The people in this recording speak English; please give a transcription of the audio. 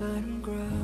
I'm.